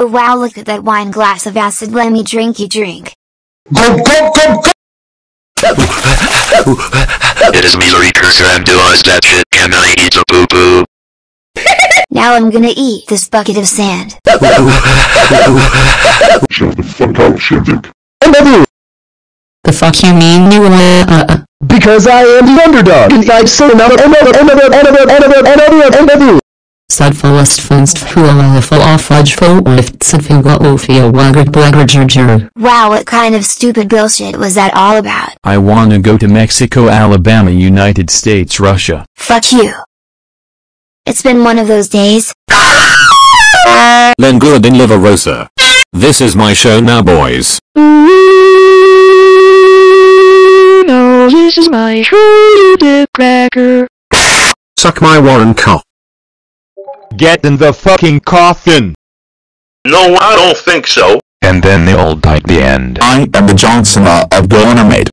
Oh wow look at that wine glass of acid let me drinky drink. Go, go, go, go! It is me, Larry Cursor, and do us that shit. Can I eat a poo poo? Now I'm gonna eat this bucket of sand. Shut the fuck up, Shindig. The fuck you mean you uh, uh, Because I am the underdog, and I say another, another, another, another, another, another, another. Sad funst full full off fudge with tsafiga ofia wagert Wow what kind of stupid bullshit was that all about? I wanna go to Mexico, Alabama, United States, Russia. Fuck you. It's been one of those days. Len in Liverosa. This is my show now boys. Ooh, No, this is my show, the cracker. Suck my Warren cock. Get in the fucking coffin! No, I don't think so. And then they all died the end. I am the Johnson of Dynamite.